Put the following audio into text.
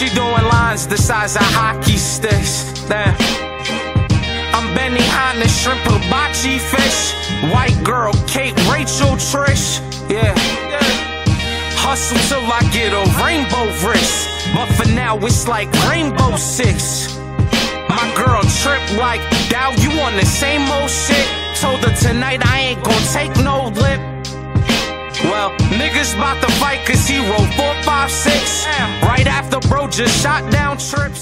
She doing lines the size of hockey sticks. Damn. I'm Benihana, shrimp hibachi fish. White girl, Kate, Rachel, Trish. Yeah. Hustle till I get a rainbow wrist. But for now, it's like Rainbow Six. My girl trip like, Dow, you on the same old shit. Told her tonight I ain't gon' take no lip. Well, niggas bout to fight cause he just shot down trip.